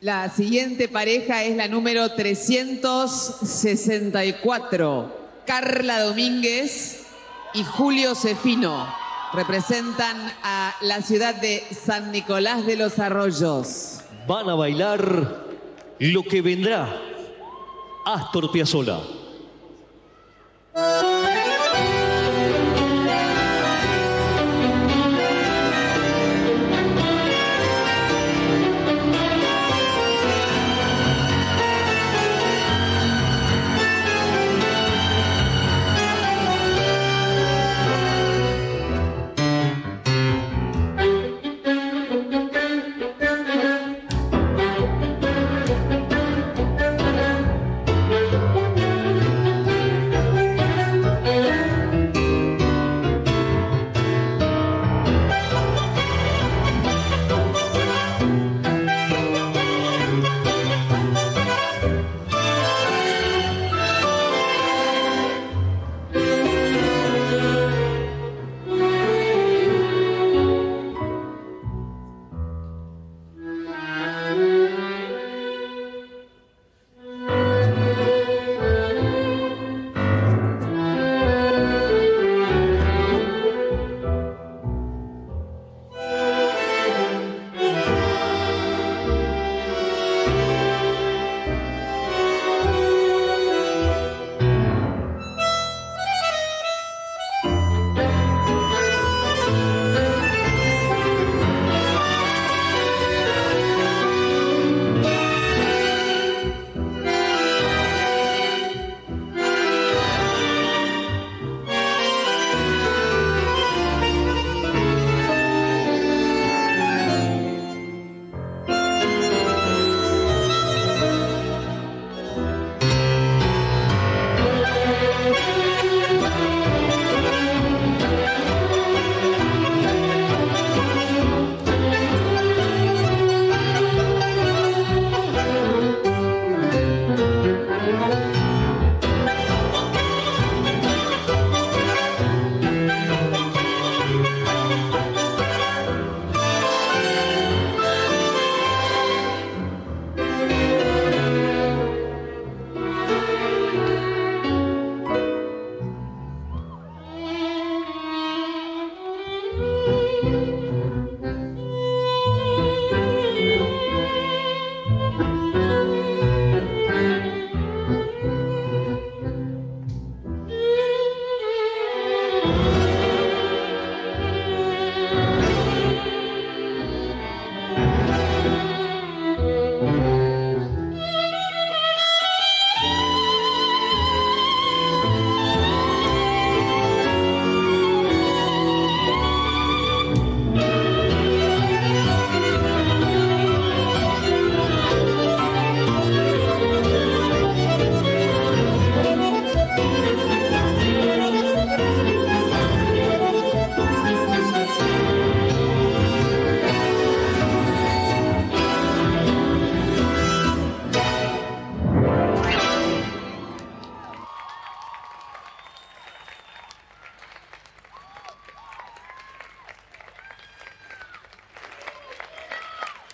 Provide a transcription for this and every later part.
La siguiente pareja es la número 364, Carla Domínguez y Julio Cefino. Representan a la ciudad de San Nicolás de los Arroyos. Van a bailar lo que vendrá. Astor Piazzolla.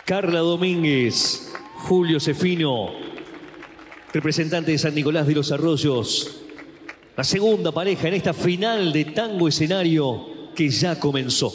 Carla Domínguez, Julio Cefino, representante de San Nicolás de los Arroyos. La segunda pareja en esta final de tango escenario que ya comenzó.